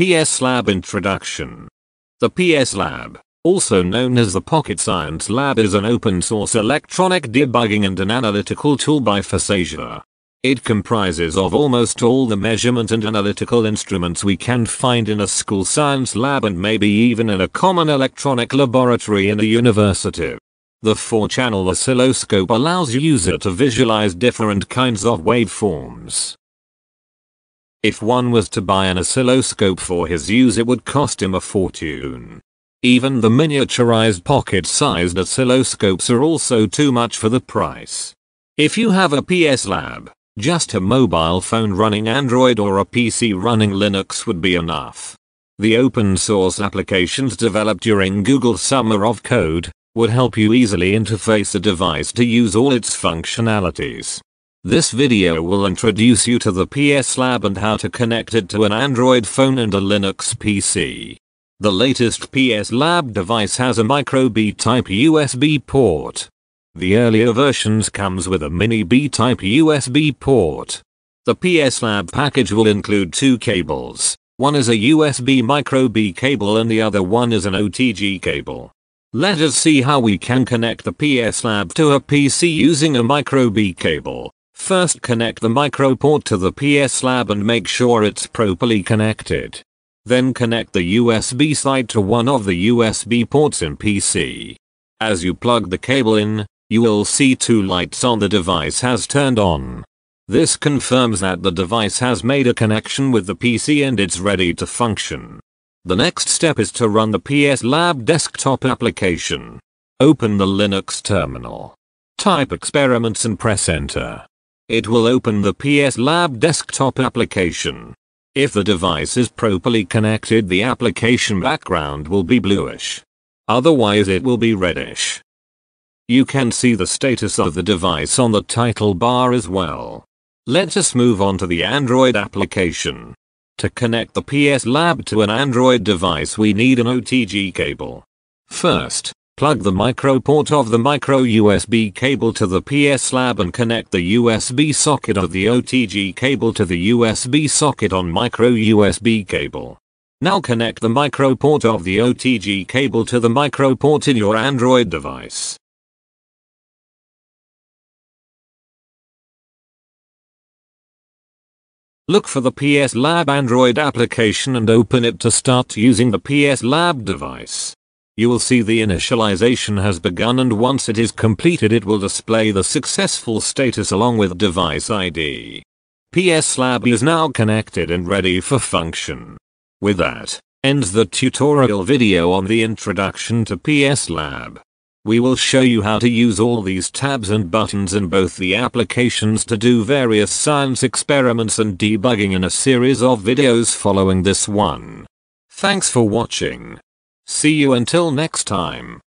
PS Lab Introduction The PS Lab, also known as the Pocket Science Lab is an open source electronic debugging and an analytical tool by FOSSASIA. It comprises of almost all the measurement and analytical instruments we can find in a school science lab and maybe even in a common electronic laboratory in a university. The 4-channel oscilloscope allows user to visualize different kinds of waveforms. If one was to buy an oscilloscope for his use it would cost him a fortune. Even the miniaturized pocket-sized oscilloscopes are also too much for the price. If you have a PS Lab, just a mobile phone running Android or a PC running Linux would be enough. The open source applications developed during Google Summer of Code would help you easily interface a device to use all its functionalities. This video will introduce you to the PS Lab and how to connect it to an Android phone and a Linux PC. The latest PS Lab device has a micro B type USB port. The earlier versions comes with a mini B type USB port. The PS Lab package will include two cables. One is a USB micro B cable and the other one is an OTG cable. Let us see how we can connect the PS Lab to a PC using a micro B cable. First connect the micro port to the PS Lab and make sure it's properly connected. Then connect the USB side to one of the USB ports in PC. As you plug the cable in, you will see two lights on the device has turned on. This confirms that the device has made a connection with the PC and it's ready to function. The next step is to run the PS Lab desktop application. Open the Linux terminal. Type experiments and press enter. It will open the PS Lab desktop application. If the device is properly connected the application background will be bluish. Otherwise it will be reddish. You can see the status of the device on the title bar as well. Let us move on to the Android application. To connect the PS Lab to an Android device we need an OTG cable. First, Plug the micro port of the micro USB cable to the PS Lab and connect the USB socket of the OTG cable to the USB socket on micro USB cable. Now connect the micro port of the OTG cable to the micro port in your Android device. Look for the PS Lab Android application and open it to start using the PS Lab device you will see the initialization has begun and once it is completed it will display the successful status along with device ID. PS Lab is now connected and ready for function. With that, ends the tutorial video on the introduction to PS Lab. We will show you how to use all these tabs and buttons in both the applications to do various science experiments and debugging in a series of videos following this one. Thanks for watching. See you until next time.